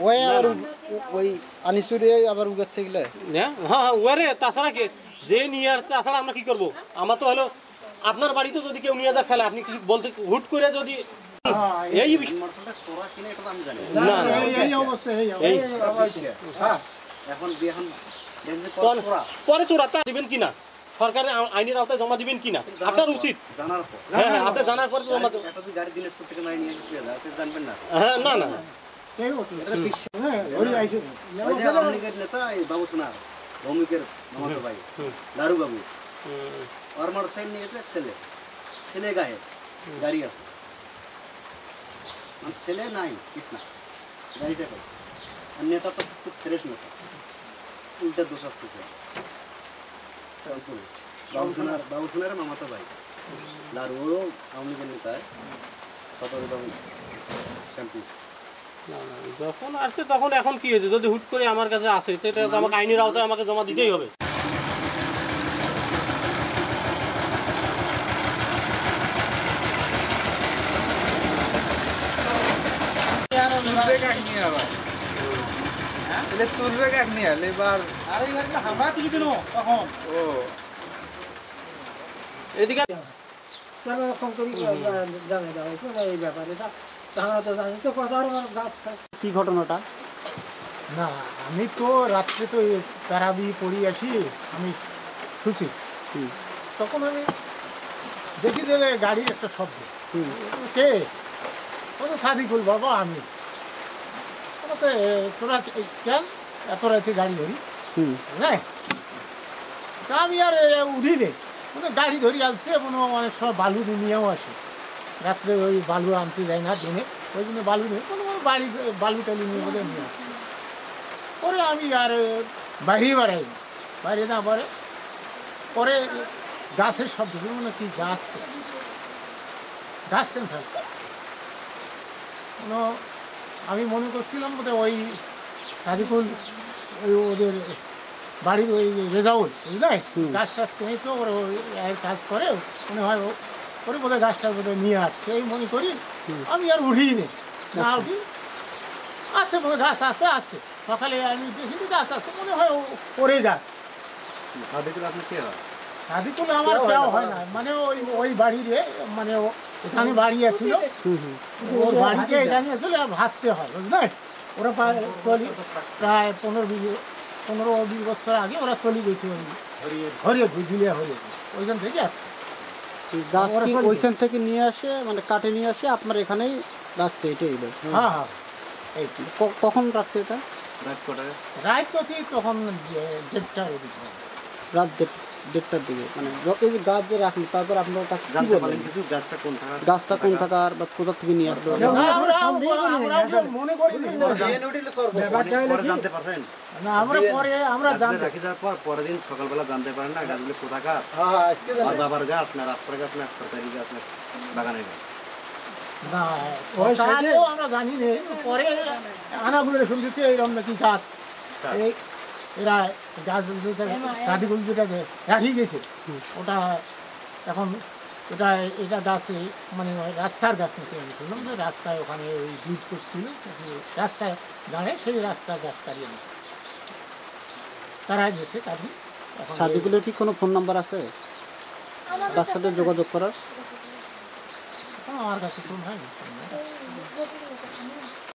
ওই আবার ওই আনিসুরে আবার উগাচ্ছে গেলে হ্যাঁ হ্যাঁ ওরে তাছাড়া কি? যে নিয়ে আসছে তাছাড়া আমরা কি করব? আমার তো হলো আপনার বাড়িতে যদি কেউ নিয়ে যা ফেলে আপনি কিছু বলতে হুট করে যদি এই বিষ- সোরা কিনে এটা আমি জানি। না না এই অবস্থা এই এই। এখন বি- এখন দেখেন যে পরে- সোরা। পরে চোরাতা দিবেন কিনা? সরকারের আইনের আওতায় জমা দিবেন কিনা? আপনার উচিত। জানার পর। হ্যাঁ হ্যাঁ আপনি জানার পরে জমা এটা যদি গাড়ি দিনাজপুর থেকে নাই নিয়ে গেছে আপনি জানবেন না। হ্যাঁ না না এটা বিশ্বাস। ওই যে আওয়ামী লীগের নেতা বাবু ভৌমিকের মামাতো ভাই লারু বাবু মোটরসাইকেল এক ছেলে। ছেলে গায়ে গাড়ি আছে। মানে ছেলে নাই গাড়িটা পাইছে আর নেতা তো খুব ফ্রেশ নেতা। উল্টা দোষ আসতেছে। মামাতো ভাই। আওয়ামী লীগের শ্যাম্পু যখন আসছে তখন এখন কি হয়েছে? যদি হুট করে আমার কাছে আসে তো আমাকে আইনের আওতায় আমাকে জমা দিতেই হবে। আবার এলে তুলবে কাক নিয়ে এবার আরে গাড়িটা হামরা তুলি দিন তখন। ও। এদিকে কেন এরকম করি জানাই দেওয়া হয়েছে এই ব্যাপারে। তো জানি তো গাছ কি ঘটনাটা? না আমি তো রাত্রে তো প্যারাবি পড়ি আসি আমি খুশি। তখন আমি দেখি যে গাড়ির একটা শব্দ। কে? বলে সাদিকুল বাবা আমি। কেন এত রাতে গাড়ি ধরি? না তা আমি আর এ, উঠিনি মানে গাড়ি ধরি আসছে মনে হয় অনেক সময় বালু নিয়েও আসে। রাত্রে ওই বালু আনতে যায় না দিনে ওই জন্য বালু নেই কোনো বাড়ি বালু টালু নিয়ে বোধহয় নিয়ে আসে। পরে আমি আর বাইরে বাড়াই বাইরে না পরে পরে গাছের শব্দ মানে কি গাছ গাছ কেন থাকবে কোনো আমি মনে করছিলাম বোধ ওই সাদিকুল ওই ওদের বাড়ির ওই রেজাউল বুঝলে? গাছ টাছ কিনে তো ওরা কাজ করে মনে হয় ও- ওরে বোধহয় গাছটা বোধহয় নিয়ে আসছে এই মনে করি আমি আর উঠিনি। না উঠি আছে মনে গাছ আছে আছে। সকালে আমি দেখিনি গাছ আছে মনে হয় ও- ওরে গাছ। কে? হয় সাদিকুল আমার কেউ হয় না মানে ওই ওই বাড়িরে মানে ও- এখানে বাড়ি আছিল ওর বাড়িতে এখানে আসলে ভাসতে হয় বুঝলে? ওরা প্রায় চলি প্রায় পনেরো বিশ পনেরো বিশ বছর আগে ওরা চলে গেছে ওই হরিয়ে। বুঝলিয়া হরিয়ে। ওইখান থেকে আছে গাছ ওইখান থেকে নিয়ে আসে মানে কাটে নিয়ে আসে আপনার এখানেই রাখছে এটাই। হ্যাঁ হ্যাঁ। কখন রাখছে এটা? রাত কটায়? রাত প্রতি তখন দেড়টার রাত দেড়- দেড়টার দিকে মানে এই যে গাছ যে রাখলি তারপর আপনার কাছে জানতে পারলেন কিছু? গাছটা কোন থাকা গাছটা কোন থাকার? বা কোথা থেকে নিয়ে আসলো? আমরা আমরা আমরা মনে করি জানতে পারছেন না আমরা পরে আমরা গাছগুলো জানতে রাখি যাওয়ার পর পরের দিন সকালবেলা জানতে পারেন না গাছগুলো কোথাকার। বাবার গাছ না রাস্তার গাছ না সরকারি গাছ না বাগানের গাছ। না আমরা জানি না পরে আনাগুলো শুনতেছি এইরকম নাকি গাছ। এরা গাছ কাঠিগুলো যেটাকে রাখি গেছে ওটা এখন এটা এটা গাছে মানে রাস্তার গাছ নাকি আমি যে রাস্তায় ওখানে ওই দুধ করছিল রাস্তায় দাঁড়ে সেই রাস্তার গাছ কাটিয়ে আনছে তারা গেছে কাটি এখন কি কোনো ফোন নাম্বার আছে তার সাথে যোগাযোগ করার আমার কাছে ফোন হয়নি